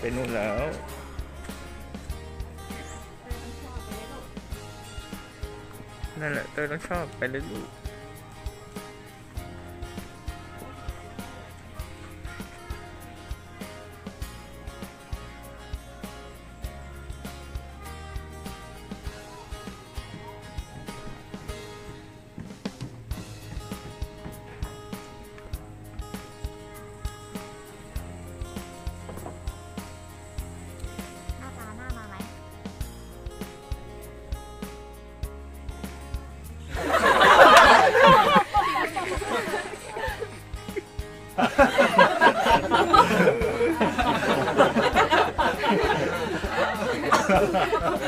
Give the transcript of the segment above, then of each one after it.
เป็นนู่นแล้ว นั่นแหละเตยต้องชอบไปเลยลูก Yeah.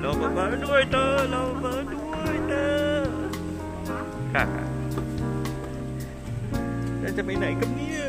เรามาด้วยเธอเรามาด้วยเธอค่ะแล้วจะไปไหนกันเนี่ย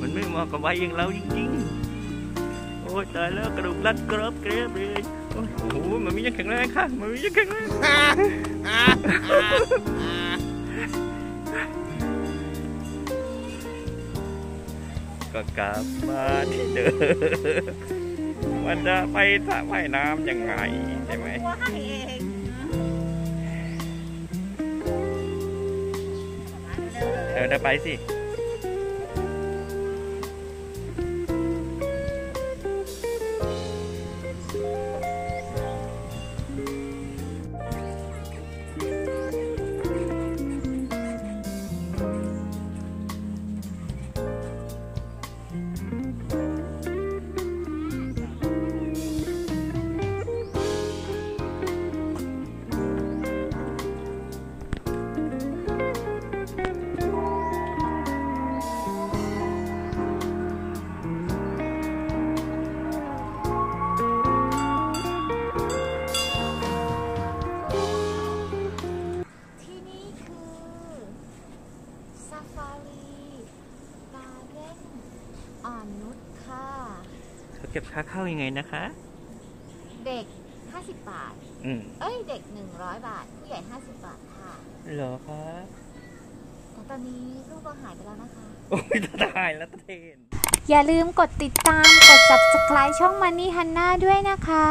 มันไม่เหมาะกับวัยอย่างเราจริงๆ โอ้ยตายแล้วกระดูกรัดกรอบเกรบเลยโอ้โหมันมียังแข็งแรงค่ะมันมียังแข็งแรงก็กลับมาที่เดิม ว่าจะไปสระว่ายน้ำยังไงใช่ไหมเองเออเดี๋ยวไปสิ เก็บค่าเข้ายังไงนะคะ เด็ก 50 บาท อืมเอ้ย เด็ก 100 บาท ผู้ใหญ่ 50 บาทค่ะ เหรอคะแต่ตอนนี้ลูกเราหายไปแล้วนะคะ โอ้ยตายแล้วตะเทน อย่าลืมกดติดตาม กด subscribe ช่อง Money Hanna ด้วยนะคะ